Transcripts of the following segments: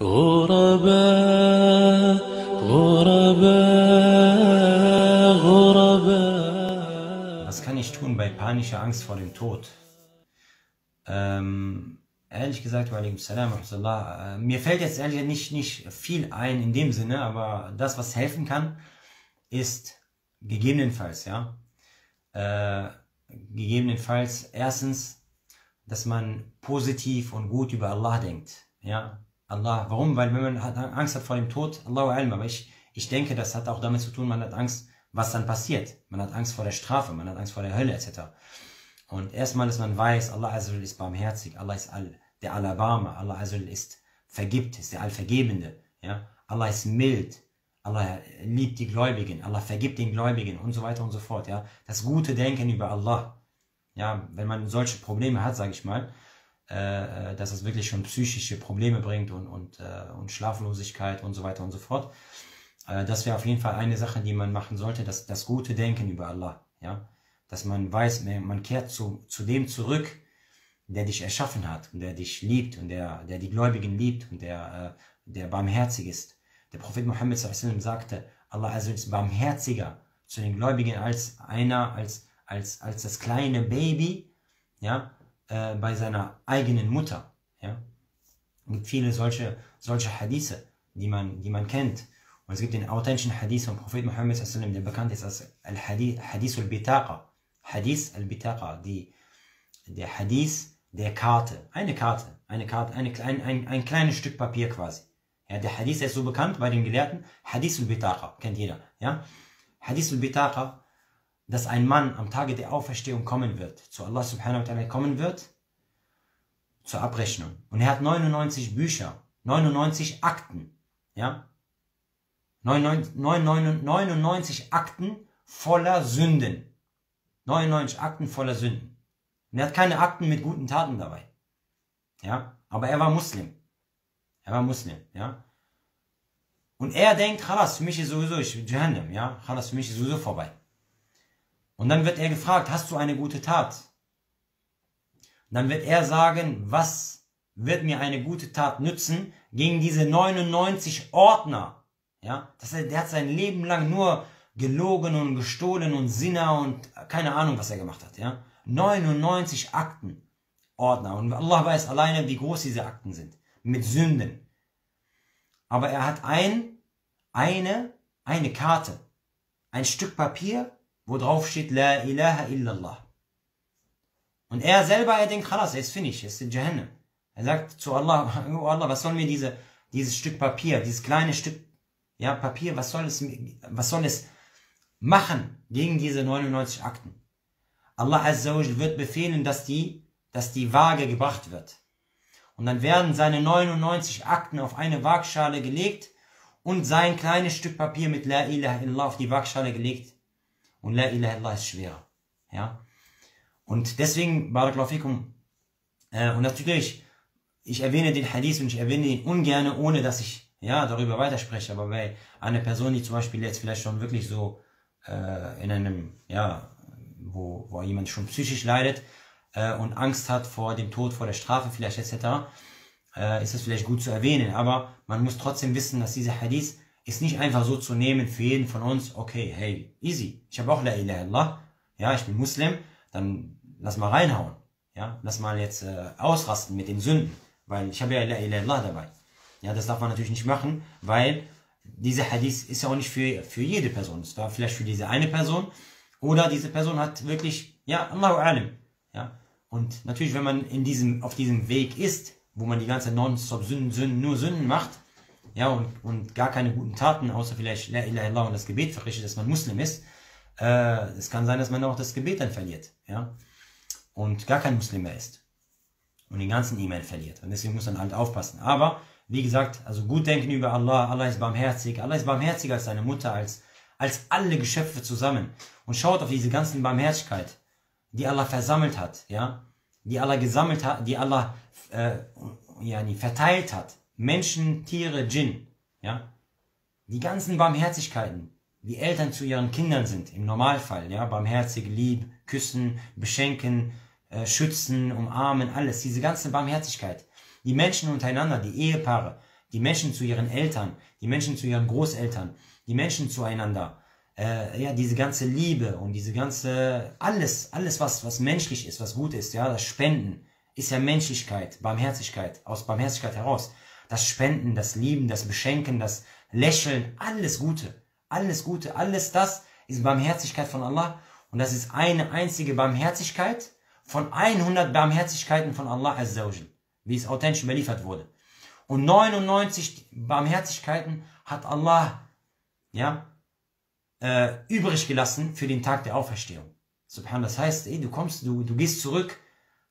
غرباء غرباء غرباء Was kann ich tun bei panischer Angst vor dem Tod? Ähm, ehrlich gesagt, wa alaikum salam, wa rahmatullah, äh, mir fällt jetzt ehrlich nicht, nicht viel ein in dem Sinne, aber das, was helfen kann, ist gegebenenfalls, ja, äh, gegebenenfalls erstens, dass man positiv und gut über Allah denkt, ja, Allah, warum? Weil wenn man Angst hat vor dem Tod, Allahu alam, aber ich, ich denke, das hat auch damit zu tun, man hat Angst, was dann passiert. Man hat Angst vor der Strafe, man hat Angst vor der Hölle etc. Und erstmal, dass man weiß, Allah Azul ist barmherzig, Allah ist all, der Allerbarme, Allah Azul ist vergibt, ist der Allvergebende, ja. Allah ist mild, Allah liebt die Gläubigen, Allah vergibt den Gläubigen und so weiter und so fort, ja. Das gute Denken über Allah, ja, wenn man solche Probleme hat, sage ich mal, äh, äh, dass es wirklich schon psychische Probleme bringt und, und, äh, und Schlaflosigkeit und so weiter und so fort. Äh, das wäre auf jeden Fall eine Sache, die man machen sollte, das, das gute Denken über Allah. Ja? Dass man weiß, man kehrt zu, zu dem zurück, der dich erschaffen hat und der dich liebt und der, der die Gläubigen liebt und der, äh, der barmherzig ist. Der Prophet Muhammad wasallam sagte, Allah also ist barmherziger zu den Gläubigen als einer, als, als, als das kleine Baby, ja, äh, bei seiner eigenen Mutter. Ja? Es gibt viele solche, solche Hadithe, die man, die man kennt. Und es gibt den authentischen Hadith vom Prophet Muhammad, der bekannt ist als Al-Hadith Hadith al-Bitaqa. Hadith al-Bitaqa, der Hadith der Karte. Eine Karte, eine Karte, eine, ein, ein, ein kleines Stück Papier quasi. Ja, der Hadith ist so bekannt bei den Gelehrten. Hadith al-Bitaqa, kennt jeder. Ja? Hadith al-Bitaqa, dass ein Mann am Tage der Auferstehung kommen wird, zu Allah subhanahu wa ta'ala kommen wird, zur Abrechnung. Und er hat 99 Bücher, 99 Akten, ja? 99, 99, 99 Akten voller Sünden. 99 Akten voller Sünden. Und er hat keine Akten mit guten Taten dabei. Ja? Aber er war Muslim. Er war Muslim, ja? Und er denkt, Khalas, für mich ist sowieso, ich bin Jahannam, ja? Khalas, für mich ist sowieso vorbei. Und dann wird er gefragt, hast du eine gute Tat? Und dann wird er sagen, was wird mir eine gute Tat nützen gegen diese 99 Ordner? Ja, das der hat sein Leben lang nur gelogen und gestohlen und Sinner und keine Ahnung, was er gemacht hat. Ja, 99 Akten, Ordner. Und Allah weiß alleine, wie groß diese Akten sind. Mit Sünden. Aber er hat ein, eine, eine Karte, ein Stück Papier, wo drauf steht La ilaha illallah. Und er selber, er denkt, Khalas, er ist finnisch, er ist in Jahannam. Er sagt zu Allah, oh Allah, was soll mir diese, dieses Stück Papier, dieses kleine Stück ja, Papier, was soll es, was soll es machen gegen diese 99 Akten? Allah Azza wa Jal wird befehlen, dass die, dass die Waage gebracht wird. Und dann werden seine 99 Akten auf eine Waagschale gelegt und sein kleines Stück Papier mit La ilaha illallah auf die Waagschale gelegt. Und La ilaha illallah ist schwerer. Ja? Und deswegen, Barakallahu fikum, äh, und natürlich, ich erwähne den Hadith und ich erwähne ihn ungern, ohne dass ich ja, darüber weiterspreche, aber bei einer Person, die zum Beispiel jetzt vielleicht schon wirklich so äh, in einem, ja, wo, wo jemand schon psychisch leidet äh, und Angst hat vor dem Tod, vor der Strafe vielleicht etc., äh, ist es vielleicht gut zu erwähnen, aber man muss trotzdem wissen, dass dieser Hadith ist nicht einfach so zu nehmen für jeden von uns, okay, hey, easy, ich habe auch La ilaha illallah, ja, ich bin Muslim, dann lass mal reinhauen, ja, lass mal jetzt äh, ausrasten mit den Sünden, weil ich habe ja La ilaha illallah dabei. Ja, das darf man natürlich nicht machen, weil dieser Hadith ist ja auch nicht für, für jede Person. Es war vielleicht für diese eine Person oder diese Person hat wirklich, ja, Allahu alim. Ja, und natürlich, wenn man in diesem, auf diesem Weg ist, wo man die ganze nonstop Sünden, Sünden, nur Sünden macht, ja, und, und gar keine guten Taten, außer vielleicht La ilaha illallah und das Gebet verrichtet, dass man Muslim ist, äh, es kann sein, dass man auch das Gebet dann verliert, ja, und gar kein Muslim mehr ist. Und den ganzen E-Mail verliert. Und deswegen muss man halt aufpassen. Aber, wie gesagt, also gut denken über Allah, Allah ist barmherzig, Allah ist barmherziger als seine Mutter, als, als alle Geschöpfe zusammen. Und schaut auf diese ganzen Barmherzigkeit, die Allah versammelt hat, ja, die Allah gesammelt hat, die Allah äh, ja, verteilt hat. Menschen, Tiere, Djinn, ja. Die ganzen Barmherzigkeiten, wie Eltern zu ihren Kindern sind, im Normalfall, ja, barmherzig, lieb, küssen, beschenken, äh, schützen, umarmen, alles, diese ganze Barmherzigkeit. Die Menschen untereinander, die Ehepaare, die Menschen zu ihren Eltern, die Menschen zu ihren Großeltern, die Menschen zueinander, äh, ja, diese ganze Liebe und diese ganze, alles, alles, was, was menschlich ist, was gut ist, ja, das Spenden ist ja Menschlichkeit, Barmherzigkeit, aus Barmherzigkeit heraus. Das Spenden, das Lieben, das Beschenken, das Lächeln, alles Gute, alles Gute, alles das ist Barmherzigkeit von Allah und das ist eine einzige Barmherzigkeit von 100 Barmherzigkeiten von Allah Azza wie es authentisch überliefert wurde. Und 99 Barmherzigkeiten hat Allah ja, äh, übrig gelassen für den Tag der Auferstehung. Subhanallah, das heißt, ey, du kommst, du, du gehst zurück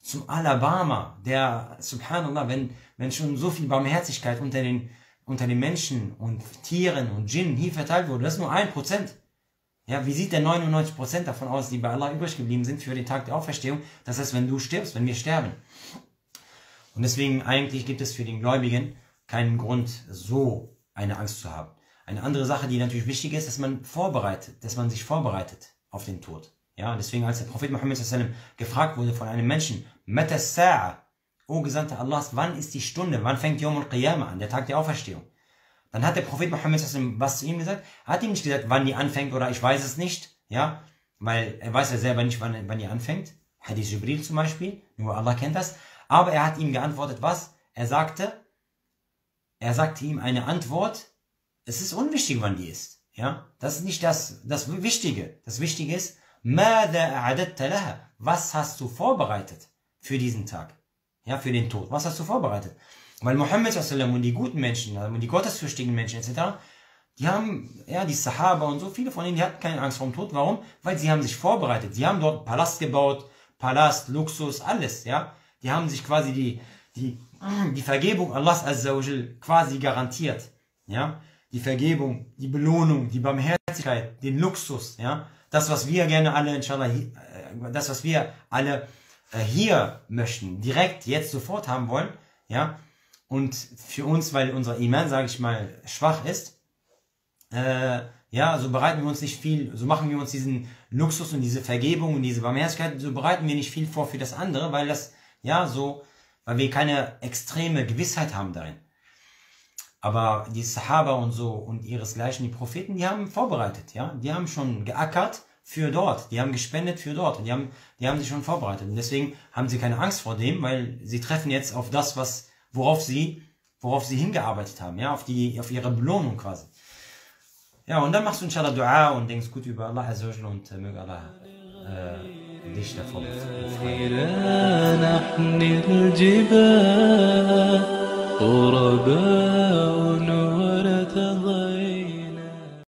zum Alabama, der, subhanallah, wenn, wenn schon so viel Barmherzigkeit unter den, unter den Menschen und Tieren und Djinn hier verteilt wurde, das ist nur ein Prozent. Ja, wie sieht der 99% davon aus, die bei Allah übrig geblieben sind für den Tag der Auferstehung? Das heißt, wenn du stirbst, wenn wir sterben. Und deswegen eigentlich gibt es für den Gläubigen keinen Grund, so eine Angst zu haben. Eine andere Sache, die natürlich wichtig ist, dass man vorbereitet, dass man sich vorbereitet auf den Tod. Ja, deswegen als der Prophet Muhammad sallam gefragt wurde von einem Menschen, Mata Sa'a, O Gesandter Allahs, wann ist die Stunde, wann fängt Yom al-Qiyamah an, der Tag der Auferstehung? Dann hat der Prophet Muhammad sallam was zu ihm gesagt, hat ihm nicht gesagt, wann die anfängt oder ich weiß es nicht, ja, weil er weiß ja selber nicht, wann, wann die anfängt. Hadith Jibril zum Beispiel, nur Allah kennt das. Aber er hat ihm geantwortet, was? Er sagte, er sagte ihm eine Antwort, es ist unwichtig, wann die ist. Ja, das ist nicht das, das Wichtige. Das Wichtige ist, was hast du vorbereitet für diesen Tag? Ja, für den Tod. Was hast du vorbereitet? Weil Mohammed und die guten Menschen, also die gottesfürchtigen Menschen etc., die haben, ja, die Sahaba und so, viele von ihnen, die hatten keine Angst vor dem Tod. Warum? Weil sie haben sich vorbereitet. Sie haben dort Palast gebaut, Palast, Luxus, alles, ja. Die haben sich quasi die, die, die Vergebung Allahs quasi garantiert, ja die Vergebung, die Belohnung, die Barmherzigkeit, den Luxus, ja, das, was wir gerne alle, inshallah, äh, das, was wir alle äh, hier möchten, direkt, jetzt, sofort haben wollen, ja, und für uns, weil unser Iman, sage ich mal, schwach ist, äh, ja, so bereiten wir uns nicht viel, so machen wir uns diesen Luxus und diese Vergebung und diese Barmherzigkeit, so bereiten wir nicht viel vor für das andere, weil das, ja, so, weil wir keine extreme Gewissheit haben darin. Aber die Sahaba und so und ihresgleichen, die Propheten, die haben vorbereitet, ja. Die haben schon geackert für dort. Die haben gespendet für dort. Und die haben, die haben sich schon vorbereitet. Und deswegen haben sie keine Angst vor dem, weil sie treffen jetzt auf das, was, worauf sie, worauf sie hingearbeitet haben, ja. Auf die, auf ihre Belohnung quasi. Ja, und dann machst du inshallah Dua und denkst gut über Allah Azzawajal und äh, möge Allah äh, dich davon befreien. غرباؤنا